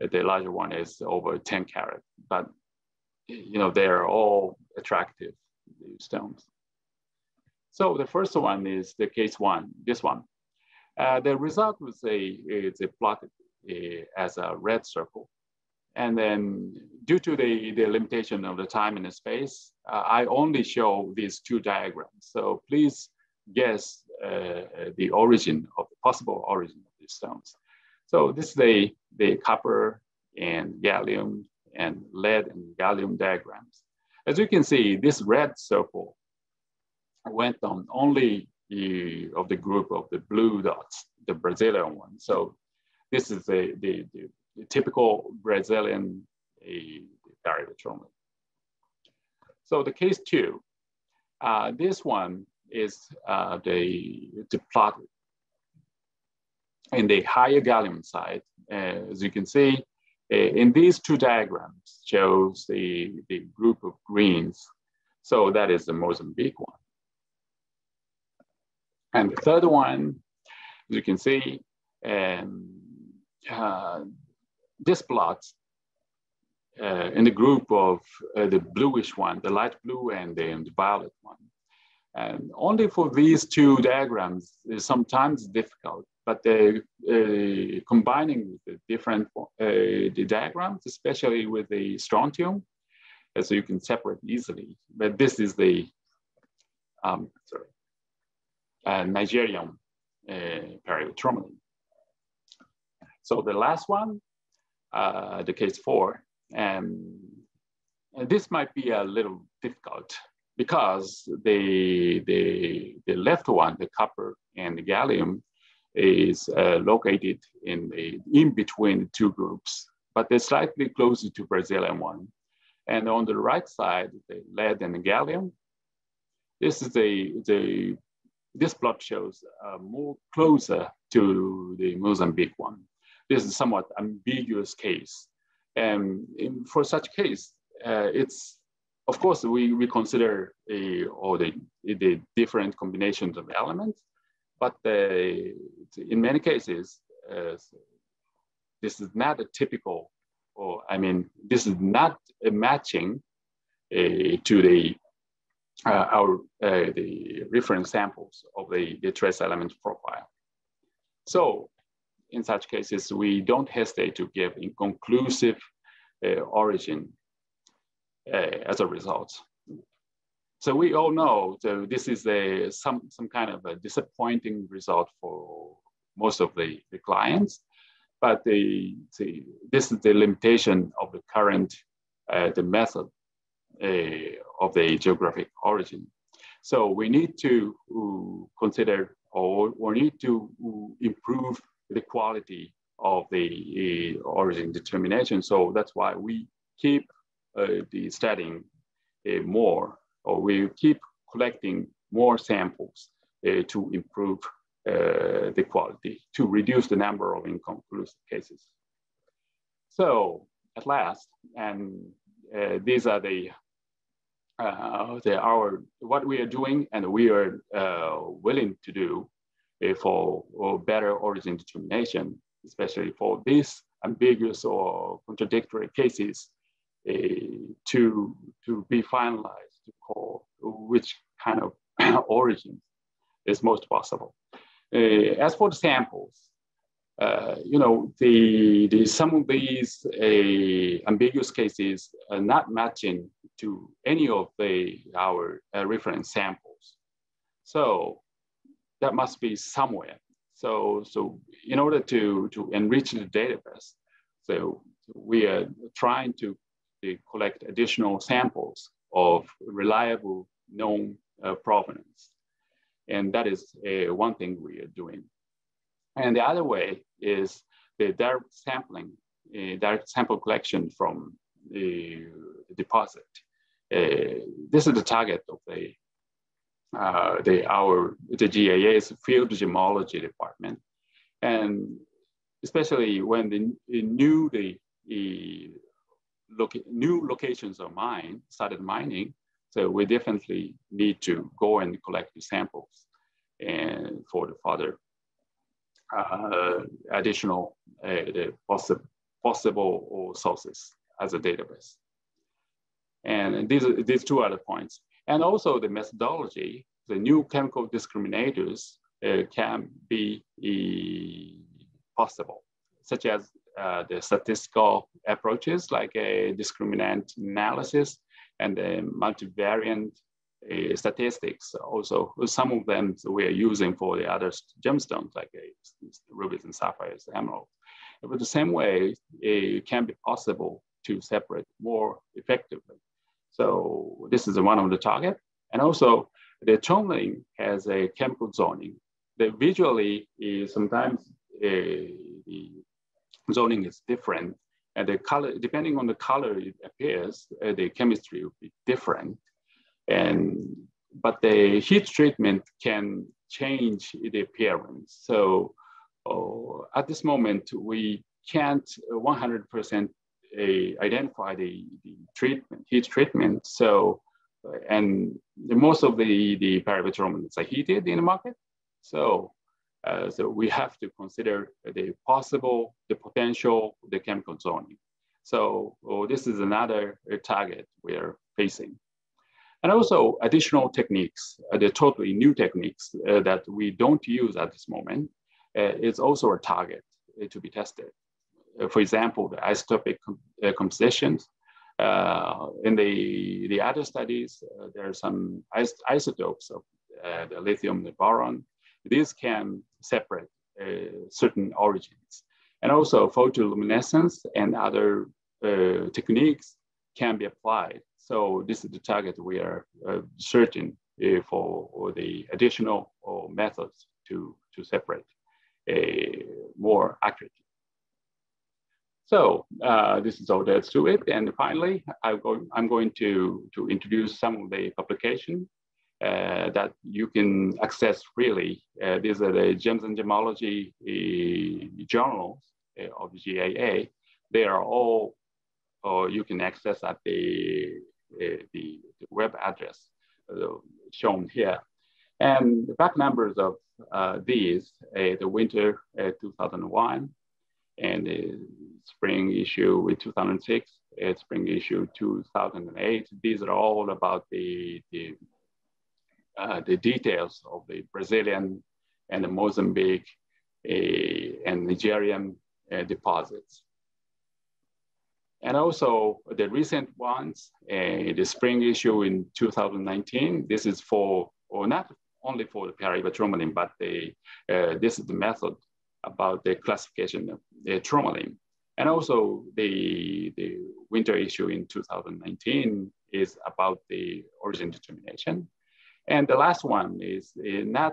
The larger one is over 10 carat, but you know, they're all attractive, stones. So the first one is the case one, this one. Uh, the result was a, it's a plotted uh, as a red circle. And then due to the, the limitation of the time and the space, uh, I only show these two diagrams. So please guess uh, the origin of the possible origin of these stones. So this is the, the copper and gallium and lead and gallium diagrams. As you can see, this red circle went on only the, of the group of the blue dots, the Brazilian one. So this is the, the, the, typical Brazilian derivative So the case two, uh, this one is uh, the, the plot in the higher gallium side. Uh, as you can see, uh, in these two diagrams shows the, the group of greens. So that is the Mozambique one. And the third one, as you can see, um, uh, this plot uh, in the group of uh, the bluish one, the light blue and the, and the violet one. And only for these two diagrams is sometimes difficult, but the, uh, combining the different uh, the diagrams, especially with the strontium, uh, so you can separate easily. But this is the um, sorry, uh, Nigerian uh, So the last one, uh, the case four, and, and this might be a little difficult because the, the, the left one, the copper and the gallium, is uh, located in the, in between the two groups, but they're slightly closer to Brazilian one. And on the right side, the lead and the gallium. This is the, the this plot shows uh, more closer to the Mozambique one. This is somewhat ambiguous case. And in, for such case, uh, it's, of course, we, we consider all the, the different combinations of elements, but the, in many cases, uh, this is not a typical, or I mean, this is not a matching uh, to the uh, our uh, the reference samples of the, the trace element profile. So in such cases, we don't hesitate to give inconclusive uh, origin uh, as a result. So we all know that this is a, some, some kind of a disappointing result for most of the, the clients, but the, the, this is the limitation of the current uh, the method of the geographic origin. So we need to uh, consider or, or need to uh, improve the quality of the uh, origin determination. So that's why we keep uh, the studying uh, more, or we keep collecting more samples uh, to improve uh, the quality, to reduce the number of inconclusive cases. So at last, and uh, these are the, the our what we are doing and we are willing to do for, for better origin determination especially for these ambiguous or contradictory cases, uh, to, to be finalized to call which kind of origin is most possible. Uh, as for the samples, uh, you know, the, the, some of these uh, ambiguous cases are not matching to any of the, our uh, reference samples. So that must be somewhere. So, so in order to, to enrich the database, so we are trying to, collect additional samples of reliable known uh, provenance. And that is uh, one thing we are doing. And the other way is the direct sampling, uh, direct sample collection from the deposit. Uh, this is the target of the uh, the our the GIA's field gemology department, and especially when the, the new the, the loca new locations of mine started mining, so we definitely need to go and collect the samples and for the further uh, additional uh, possi possible sources as a database. And these these two other points. And also the methodology, the new chemical discriminators uh, can be possible, such as uh, the statistical approaches like a discriminant analysis and the multivariant statistics. Also, some of them we are using for the other gemstones like uh, rubies and sapphires, emeralds. But the same way, it can be possible to separate more effectively so this is one of the target. And also the tourmaline has a chemical zoning. The visually is sometimes uh, the zoning is different and the color, depending on the color it appears, uh, the chemistry will be different. And, but the heat treatment can change the appearance. So oh, at this moment, we can't 100% uh, identify the, the treatment, heat treatment. So, and the, most of the, the Paraiba tourmalines are heated in the market. So, uh, so we have to consider the possible, the potential, the chemical zoning. So oh, this is another target we're facing. And also additional techniques, uh, the totally new techniques uh, that we don't use at this moment uh, is also a target uh, to be tested. Uh, for example, the isotopic com uh, compositions. in the, the other studies, there are some is isotopes of the lithium, the boron. These can separate certain origins. And also photoluminescence and other techniques can be applied so this is the target we are uh, searching uh, for the additional uh, methods to, to separate more accurately. So uh, this is all there is to it. And finally, I'm going, I'm going to, to introduce some of the publication uh, that you can access freely. Uh, these are the Gems and Gemology journals of GIA. They are all, you can access at the the, the web address uh, shown here. And the back numbers of uh, these, uh, the winter 2001, and the spring issue with 2006, spring issue 2008. These are all about the, the, the details of the Brazilian and the Mozambique and Nigerian deposits. And also the recent ones, uh, the spring issue in 2019, this is for, or not only for the paraíba but the, uh, this is the method about the classification of the tourmaline. And also the, the winter issue in 2019 is about the origin determination. And the last one is uh, not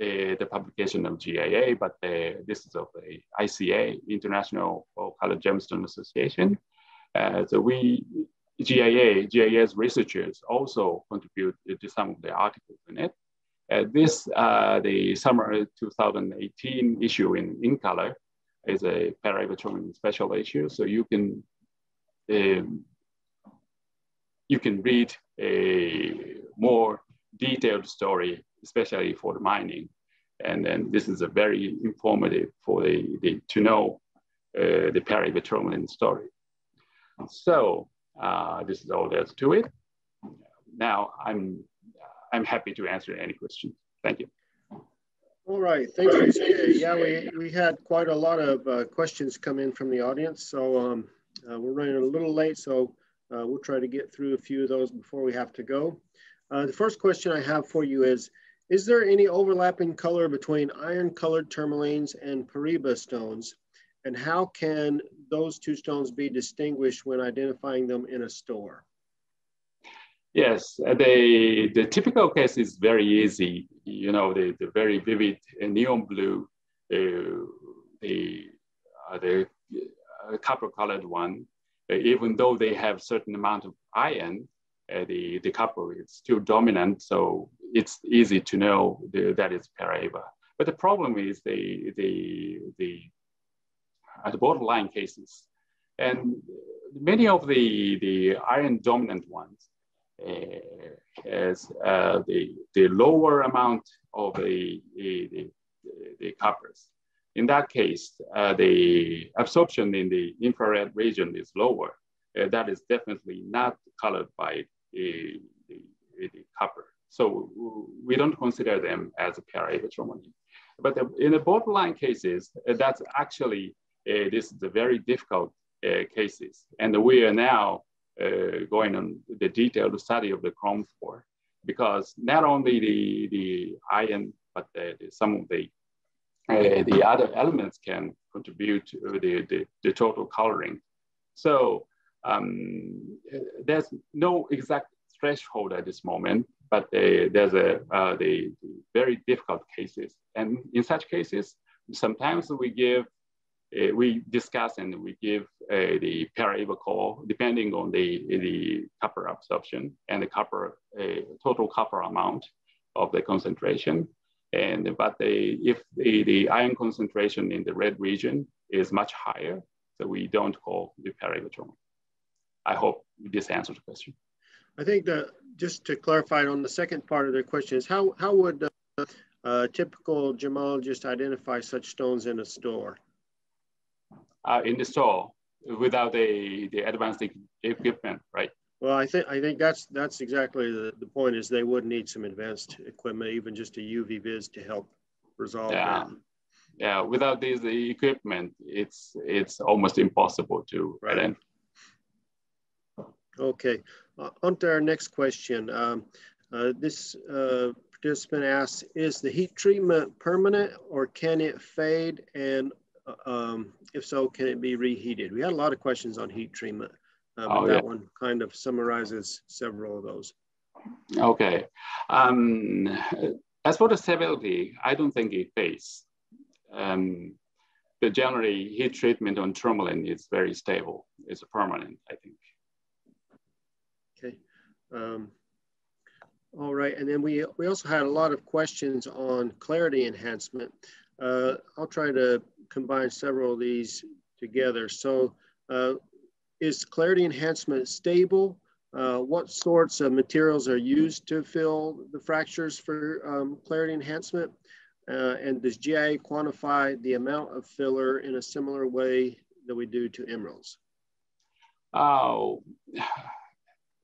uh, the publication of GIA, but uh, this is of the ICA, International Colored Gemstone Association. Uh, so we, GIA, GIA's researchers also contribute to some of the articles in it. Uh, this, uh, the summer 2018 issue in InColor is a Paraiba tourmaline special issue. So you can, um, you can read a more detailed story, especially for the mining. And then this is a very informative for the, the to know uh, the Paraiba tourmaline story. So uh, this is all there's to it. Now I'm, I'm happy to answer any questions. Thank you. All right, thanks, Yusuke. Yeah, we, we had quite a lot of uh, questions come in from the audience. So um, uh, we're running a little late, so uh, we'll try to get through a few of those before we have to go. Uh, the first question I have for you is, is there any overlapping color between iron colored tourmalines and Paraiba stones? And how can those two stones be distinguished when identifying them in a store? Yes, uh, the, the typical case is very easy. You know, the, the very vivid uh, neon blue, uh, the, uh, the uh, copper colored one, uh, even though they have certain amount of iron, the, the copper is still dominant. So it's easy to know the, that it's Paraiba. But the problem is the, the, the at borderline cases. And many of the, the iron dominant ones uh, has uh, the, the lower amount of the, the, the, coppers. In that case, uh, the absorption in the infrared region is lower. Uh, that is definitely not colored by the, the, copper. So we don't consider them as a tourmaline. But in the borderline cases, uh, that's actually uh, this is a very difficult uh, cases. And we are now uh, going on the detailed study of the chrome 4 because not only the, the iron, but the, the, some of the, uh, the other elements can contribute to the, the, the total coloring. So um, there's no exact threshold at this moment, but uh, there's a uh, the, the, very difficult cases. And in such cases, sometimes we give uh, we discuss and we give uh, the Paraiba call depending on the, the copper absorption and the copper uh, total copper amount of the concentration. And but if the, the iron concentration in the red region is much higher, so we don't call the tourmaline. I hope this answers the question. I think that just to clarify on the second part of their question is how, how would uh, a typical gemologist identify such stones in a store? Uh, in the store without the, the advanced equipment, right? Well, I think I think that's that's exactly the, the point is they would need some advanced equipment, even just a UV vis to help resolve yeah. that. Yeah, without this equipment, it's it's almost impossible to right. identify. Okay, uh, on to our next question. Um, uh, this uh, participant asks, is the heat treatment permanent or can it fade? And um, if so, can it be reheated? We had a lot of questions on heat treatment. Uh, but oh, that yeah. one kind of summarizes several of those. Okay. Um, as for the stability, I don't think it fades. Um, but generally, heat treatment on tourmaline is very stable. It's permanent, I think. Okay. Um, all right, and then we, we also had a lot of questions on clarity enhancement. Uh, I'll try to combine several of these together. So uh, is clarity enhancement stable? Uh, what sorts of materials are used to fill the fractures for um, clarity enhancement? Uh, and does GIA quantify the amount of filler in a similar way that we do to emeralds? Oh,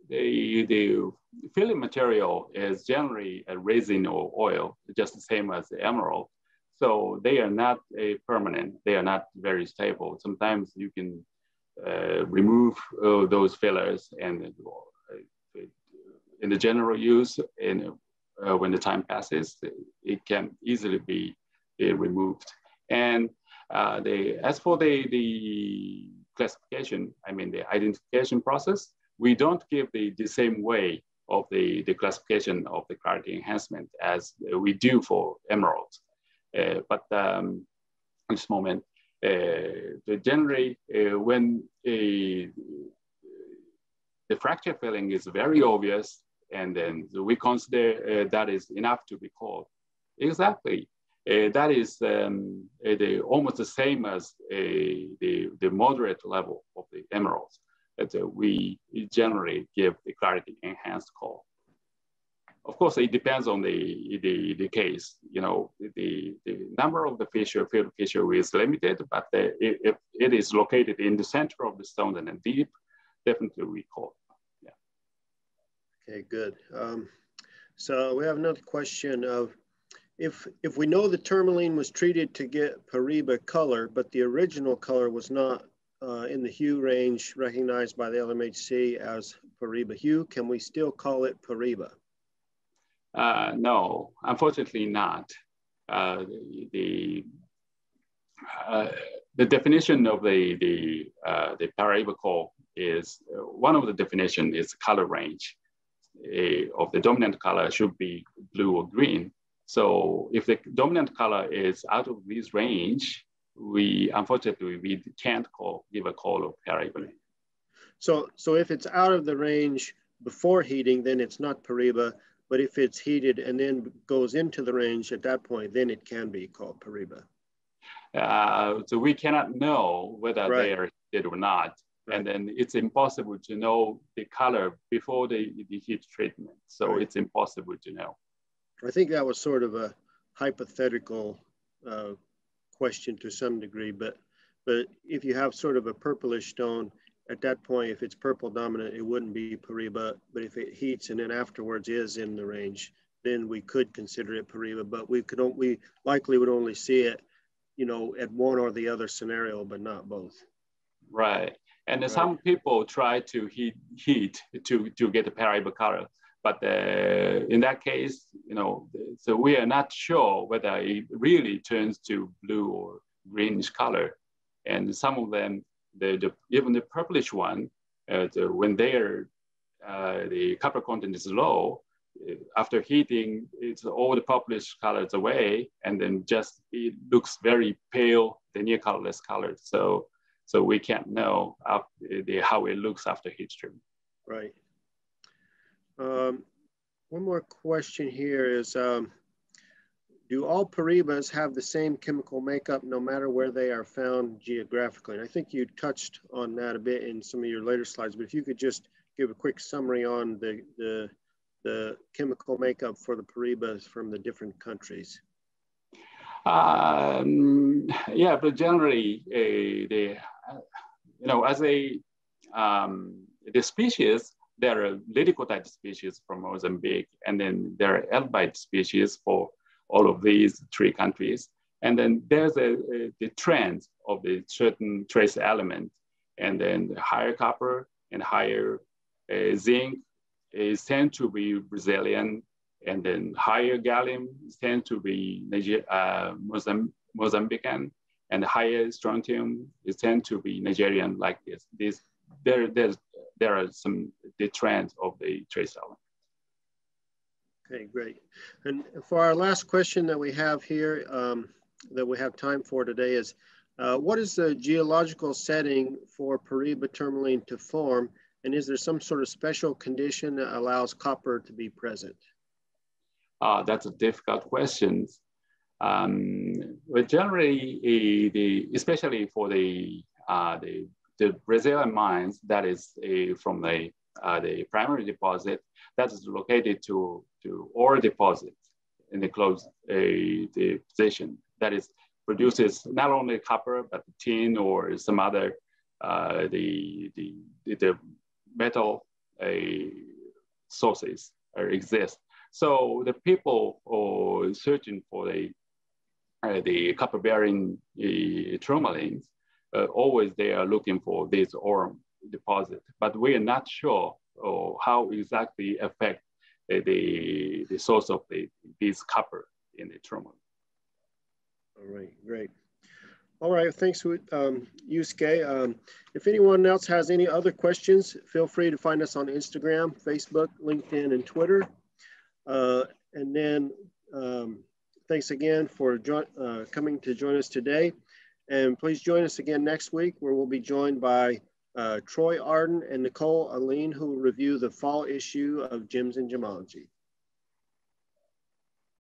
the, the filling material is generally a resin or oil, just the same as the emerald. So they are not a permanent, they are not very stable. Sometimes you can uh, remove uh, those fillers and uh, in the general use and uh, when the time passes, it can easily be removed. And uh, the, as for the, the classification, I mean the identification process, we don't give the, the same way of the, the classification of the clarity enhancement as we do for emeralds. Uh, but um, this moment, uh, generally, uh, when a, the fracture filling is very obvious, and then we consider uh, that is enough to be called. Exactly. Uh, that is um, uh, the, almost the same as the, the moderate level of the emeralds that we generally give the clarity enhanced call. Of course, it depends on the, the, the case. You know, the, the number of the fissure, field fissure is limited, but the, if it is located in the center of the stone and deep, definitely we call. Yeah. Okay, good. Um, so we have another question of, if, if we know the tourmaline was treated to get Paraiba color, but the original color was not uh, in the hue range recognized by the LMHC as Paraiba hue, can we still call it Paraiba? Uh, no, unfortunately not. Uh, the uh, the definition of the the uh, the Paraiba is uh, one of the definition is color range a, of the dominant color should be blue or green. So if the dominant color is out of this range, we unfortunately we can't call give a call of Paraiba. So so if it's out of the range before heating, then it's not Paraiba. But if it's heated and then goes into the range at that point, then it can be called Paraiba. Uh, so we cannot know whether right. they are heated or not. Right. And then it's impossible to know the color before the, the heat treatment. So right. it's impossible to know. I think that was sort of a hypothetical uh, question to some degree, but but if you have sort of a purplish stone, at that point, if it's purple dominant, it wouldn't be Paraiba. But if it heats and then afterwards is in the range, then we could consider it Paraiba. But we could only, we likely would only see it, you know, at one or the other scenario, but not both. Right. And right. some people try to heat heat to to get the Paraiba color, but uh, in that case, you know, so we are not sure whether it really turns to blue or greenish color. And some of them the, the even the purplish one, uh, the, when they're uh, the copper content is low, uh, after heating, it's all the purplish colors away, and then just it looks very pale, the near colorless color. So, so we can't know after the, how it looks after heat treatment. Right. Um, one more question here is, um, do all Paraibas have the same chemical makeup no matter where they are found geographically? And I think you touched on that a bit in some of your later slides, but if you could just give a quick summary on the, the, the chemical makeup for the Paraibas from the different countries. Um, yeah, but generally, uh, the, you know, as a, um, the species, there are liddicoatite species from Mozambique, and then there are elbaite species for all of these three countries. And then there's a, a, the trend of the certain trace element. And then the higher copper and higher uh, zinc is tend to be Brazilian. And then higher gallium tend to be Niger uh, Mozamb Mozambican. And higher strontium is tend to be Nigerian like this. this there, there's, there are some the trends of the trace element. Okay, great. And for our last question that we have here, um, that we have time for today is, uh, what is the geological setting for Paraiba tourmaline to form? And is there some sort of special condition that allows copper to be present? Uh, that's a difficult question. Um, but generally, uh, the, especially for the, uh, the, the Brazilian mines, that is uh, from the, uh, the primary deposit, that is located to to ore deposit in the closed uh, the position that is produces not only copper but tin or some other uh, the, the the metal sources exist. So the people are searching for the uh, the copper bearing uh, tourmalines. Uh, always they are looking for this ore deposit, but we are not sure uh, how exactly affect the, the source of the, this copper in the tourmaline. All right, great. All right, thanks, um, Yusuke. Um, if anyone else has any other questions, feel free to find us on Instagram, Facebook, LinkedIn, and Twitter. Uh, and then um, thanks again for uh, coming to join us today. And please join us again next week where we'll be joined by uh, Uh, Troy Ardon and Nicole Ahline, who will review the fall issue of Gems and Gemology.